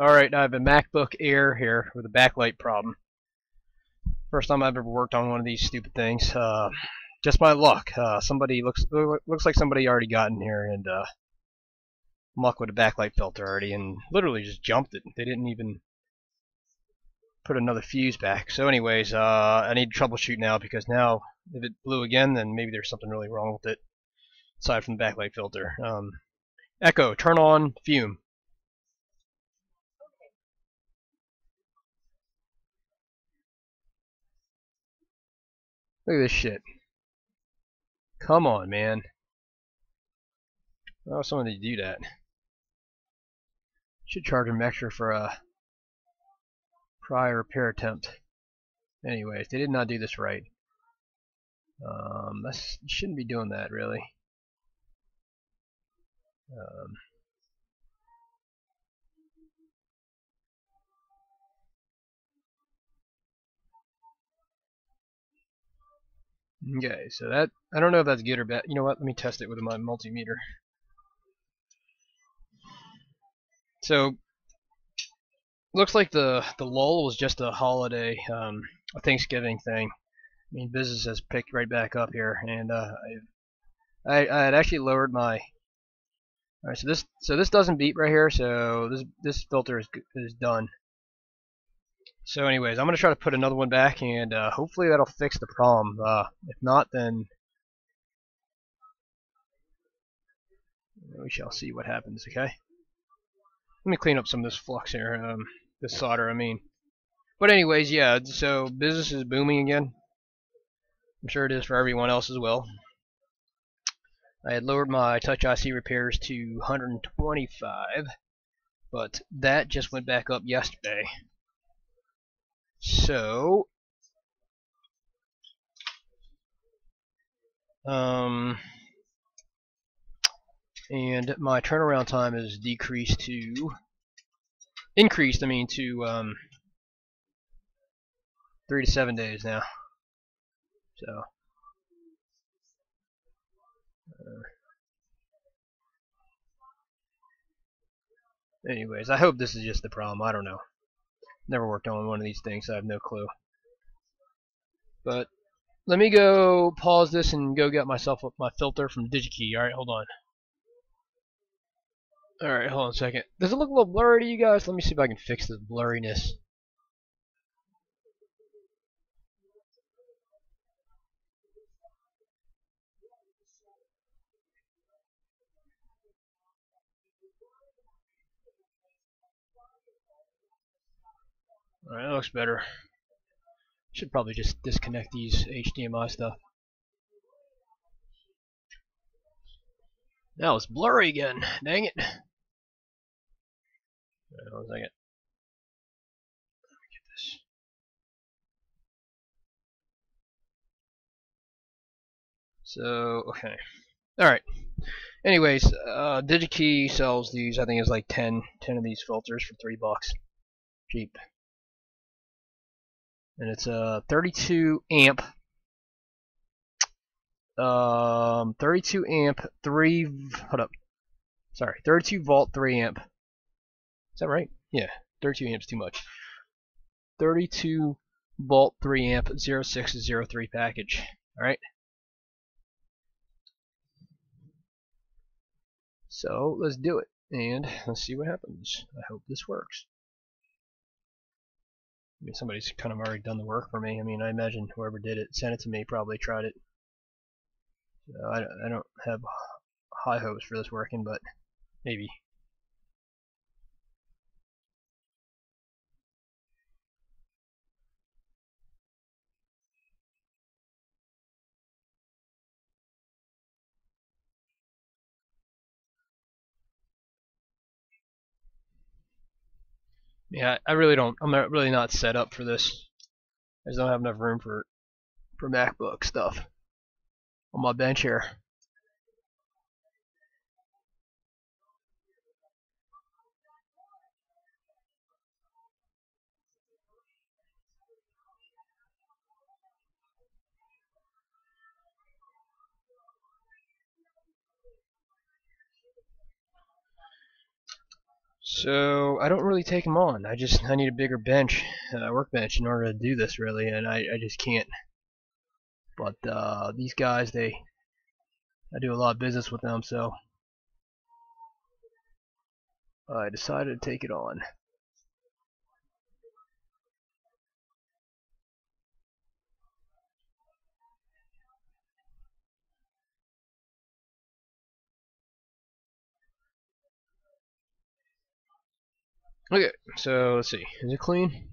Alright, I have a MacBook Air here with a backlight problem. First time I've ever worked on one of these stupid things. Uh, just my luck. Uh, somebody looks looks like somebody already got in here and uh, muck with a backlight filter already and literally just jumped it. They didn't even put another fuse back. So anyways, uh, I need to troubleshoot now because now if it blew again then maybe there's something really wrong with it aside from the backlight filter. Um, Echo, turn on fume. Look at this shit. Come on, man. Oh, someone to do that. Should charge them extra for a prior repair attempt. Anyways, they did not do this right. Um, that's, shouldn't be doing that, really. Um, Okay, so that, I don't know if that's good or bad. You know what, let me test it with my multimeter. So, looks like the, the lull was just a holiday, um, a Thanksgiving thing. I mean, business has picked right back up here, and uh, I, I had actually lowered my. All right, so this so this doesn't beep right here, so this this filter is is done. So anyways, I'm going to try to put another one back, and uh, hopefully that'll fix the problem. Uh, if not, then we shall see what happens, okay? Let me clean up some of this flux here, um, this solder, I mean. But anyways, yeah, so business is booming again. I'm sure it is for everyone else as well. I had lowered my Touch IC repairs to 125, but that just went back up yesterday. So, um, and my turnaround time is decreased to, increased, I mean, to um, three to seven days now. So, uh, anyways, I hope this is just the problem. I don't know. Never worked on one of these things, so I have no clue. But let me go pause this and go get myself my filter from DigiKey. Alright, hold on. Alright, hold on a second. Does it look a little blurry to you guys? Let me see if I can fix the blurriness. Alright, that looks better. Should probably just disconnect these HDMI stuff. Now it's blurry again. Dang it. Right, hold on a second. Get this. So, okay. Alright. Anyways, uh, DigiKey sells these, I think it's like 10, 10 of these filters for 3 bucks. Cheap and it's a 32 amp um 32 amp 3 hold up. Sorry 32 volt 3 amp. Is that right? Yeah 32 amps too much. 32 volt 3 amp 0603 package. Alright so let's do it and let's see what happens. I hope this works I mean, somebody's kind of already done the work for me. I mean, I imagine whoever did it sent it to me probably tried it. So I, I don't have high hopes for this working, but maybe. Yeah, I really don't. I'm not really not set up for this. I just don't have enough room for for MacBook stuff on my bench here. So I don't really take them on. I just I need a bigger bench, uh, workbench in order to do this really, and I, I just can't. But uh, these guys, they I do a lot of business with them, so I decided to take it on. Okay, so let's see. Is it clean?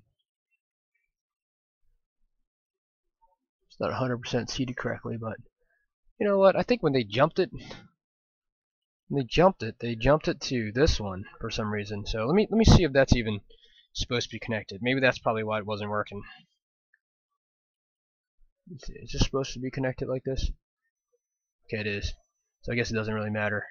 It's not 100% seated correctly, but you know what? I think when they jumped it, they jumped it, they jumped it to this one for some reason. So let me let me see if that's even supposed to be connected. Maybe that's probably why it wasn't working. Is this supposed to be connected like this? Okay, it is. So I guess it doesn't really matter.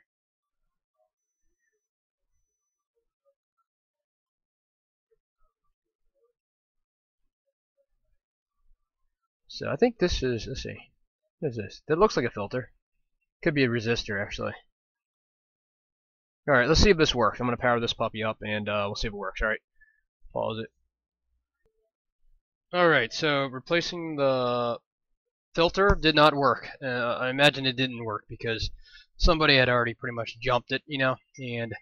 So I think this is, let's see, what is this? That looks like a filter. Could be a resistor, actually. Alright, let's see if this works. I'm going to power this puppy up, and uh, we'll see if it works. Alright, pause it. Alright, so replacing the filter did not work. Uh, I imagine it didn't work because somebody had already pretty much jumped it, you know, and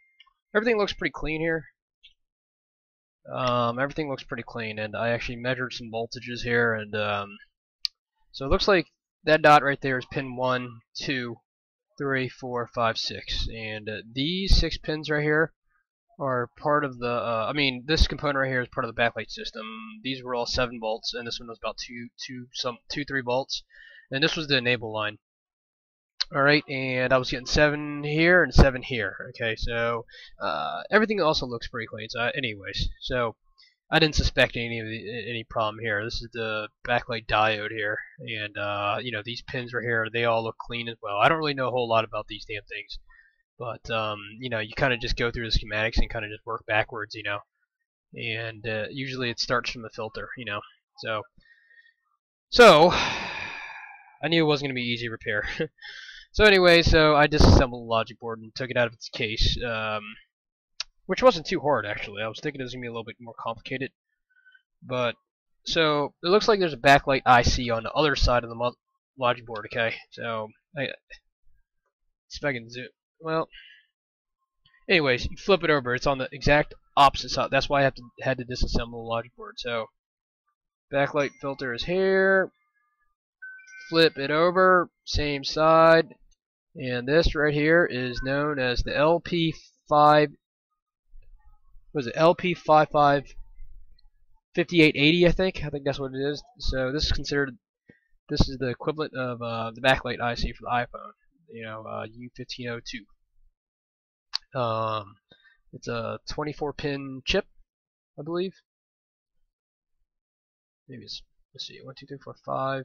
everything looks pretty clean here. Um, everything looks pretty clean, and I actually measured some voltages here, and um, so it looks like that dot right there is pin 1, 2, 3, 4, 5, 6. And uh, these six pins right here are part of the, uh, I mean, this component right here is part of the backlight system. These were all 7 volts, and this one was about 2, 2, some, 2 3 volts. And this was the enable line. Alright, and I was getting 7 here and 7 here. Okay, so uh, everything also looks pretty clean. So, anyways, so I didn't suspect any the, any problem here. This is the backlight diode here, and uh, you know these pins right here, they all look clean as well. I don't really know a whole lot about these damn things, but um, you know you kind of just go through the schematics and kind of just work backwards, you know. And uh, usually it starts from the filter, you know. So, so I knew it wasn't going to be easy repair. so anyway, so I disassembled the logic board and took it out of its case. Um, which wasn't too hard actually. I was thinking it was gonna be a little bit more complicated, but so it looks like there's a backlight IC on the other side of the logic board. Okay, so I if I can zoom. Well, anyways, you flip it over. It's on the exact opposite side. That's why I have to had to disassemble the logic board. So backlight filter is here. Flip it over, same side, and this right here is known as the LP5 was it LP55 5880 I think? I think that's what it is. So this is considered this is the equivalent of uh, the backlight IC for the iPhone you know uh, U1502 um, it's a 24 pin chip I believe. Maybe it's let's see one two three four five.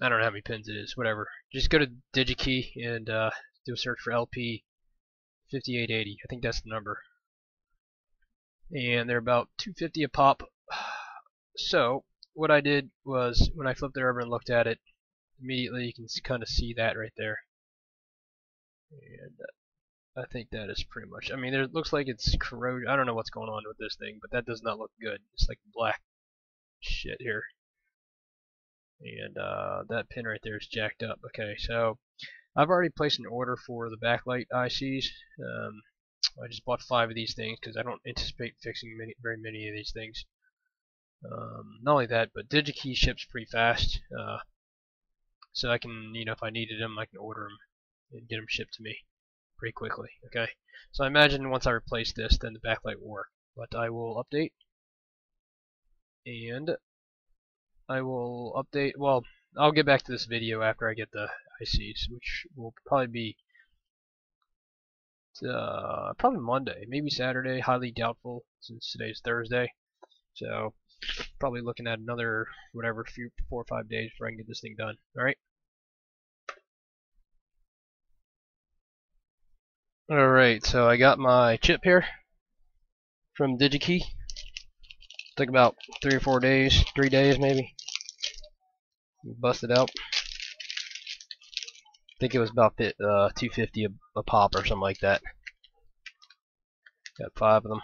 I don't know how many pins it is whatever. Just go to DigiKey and uh, do a search for LP 5880. I think that's the number. And they're about 250 a pop. So what I did was when I flipped it over and looked at it, immediately you can kind of see that right there. And uh, I think that is pretty much. I mean, it looks like it's corrosion. I don't know what's going on with this thing, but that does not look good. It's like black shit here. And uh, that pin right there is jacked up. Okay, so I've already placed an order for the backlight ICs. Um, I just bought five of these things because I don't anticipate fixing many, very many of these things. Um, not only that, but DigiKey ships pretty fast, uh, so I can, you know, if I needed them, I can order them and get them shipped to me pretty quickly. Okay, so I imagine once I replace this, then the backlight will work. But I will update, and I will update. Well, I'll get back to this video after I get the ICs, which will probably be uh, probably Monday, maybe Saturday. Highly doubtful since today's Thursday. So probably looking at another whatever few four or five days before I can get this thing done. All right. All right. So I got my chip here from DigiKey. Took about three or four days, three days maybe. Bust it out think it was about uh, 250 a, a pop or something like that. Got five of them.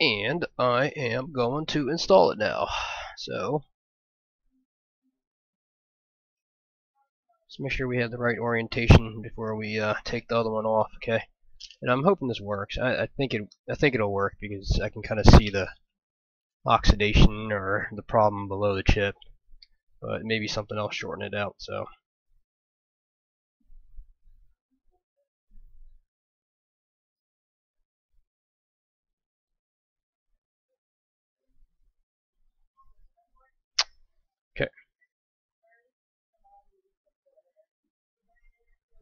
And I am going to install it now. So, let's make sure we have the right orientation before we uh, take the other one off, okay? And I'm hoping this works. I, I think it I think it'll work because I can kind of see the oxidation or the problem below the chip. But maybe something else shorten it out, so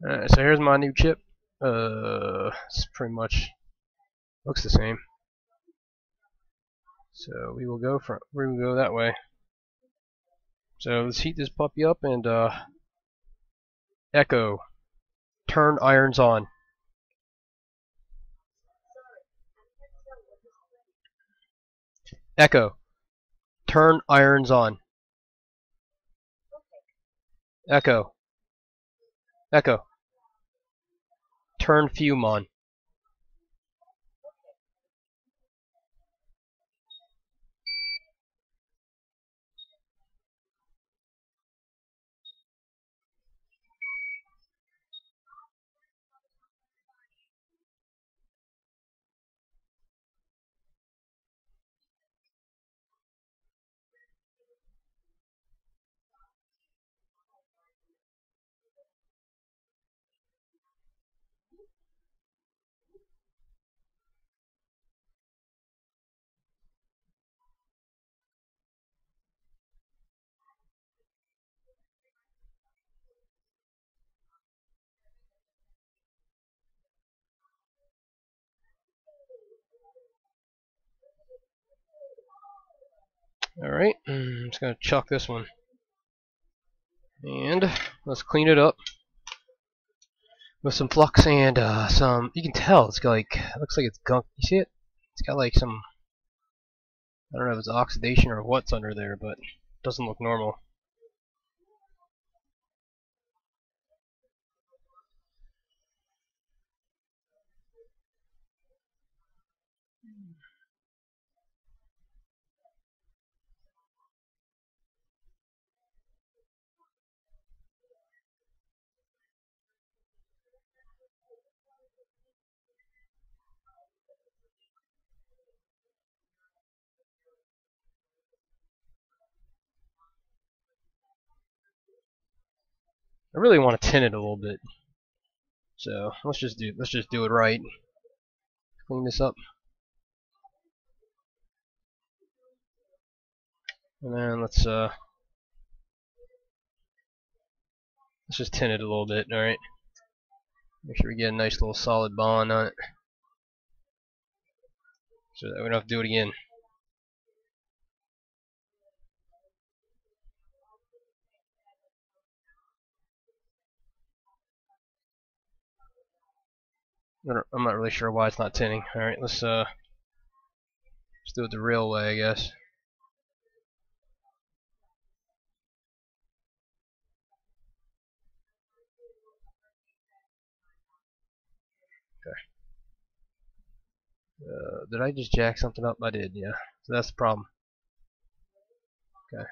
Alright, so here's my new chip. Uh, it's pretty much looks the same. So we will go from we will go that way. So let's heat this puppy up and uh, echo. Turn irons on. Echo. Turn irons on. Echo. Echo. Turn Alright, I'm just going to chuck this one. And let's clean it up with some flux and uh, some, you can tell it's got like, looks like it's gunk, you see it? It's got like some, I don't know if it's oxidation or what's under there, but doesn't look normal. I really want to tint it a little bit. So let's just do let's just do it right. Clean this up. And then let's uh let's just tint it a little bit, alright? Make sure we get a nice little solid bond on it. So that we don't have to do it again. I'm not really sure why it's not tinning. Alright, let's uh let's do it the real way, I guess. Okay. Uh, did I just jack something up? I did, yeah. So that's the problem. Okay.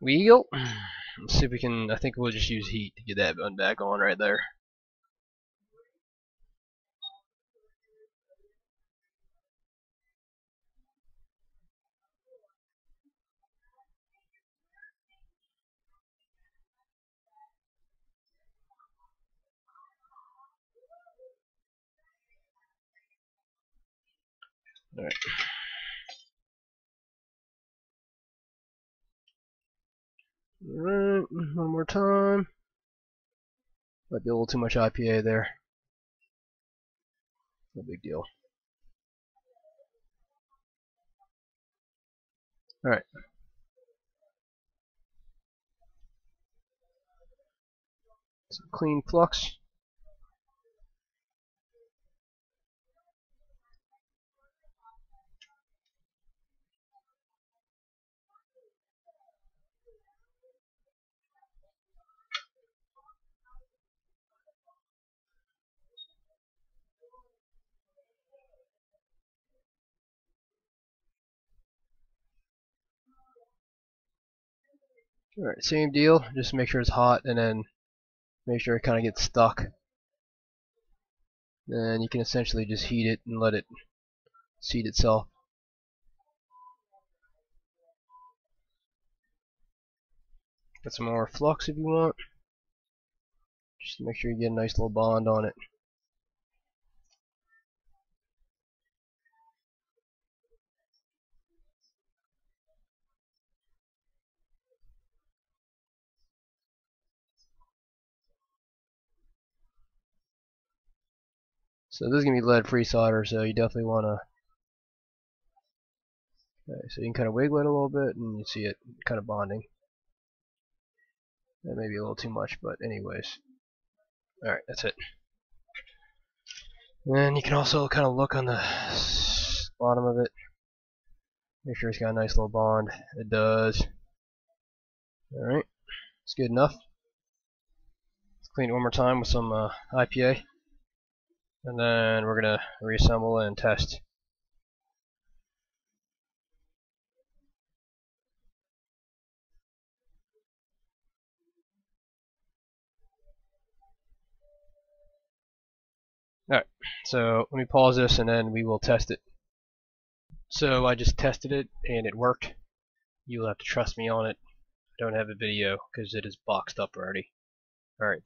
Wheel. Let's see if we can, I think we'll just use heat to get that button back on right there. Alright. Alright, one more time. Might be a little too much IPA there. No big deal. Alright. Some clean flux. Alright, same deal. Just make sure it's hot and then make sure it kind of gets stuck. And you can essentially just heat it and let it seat itself. Get some more flux if you want. Just make sure you get a nice little bond on it. So this is going to be lead free solder, so you definitely want to Okay, so you can kind of wiggle it a little bit and you see it kind of bonding. That may be a little too much, but anyways. Alright, that's it. And you can also kind of look on the bottom of it. Make sure it's got a nice little bond. It does. Alright, it's good enough. Let's clean it one more time with some uh, IPA. And then we're going to reassemble and test. Alright, so let me pause this and then we will test it. So I just tested it and it worked. You'll have to trust me on it. I don't have a video because it is boxed up already. Alright,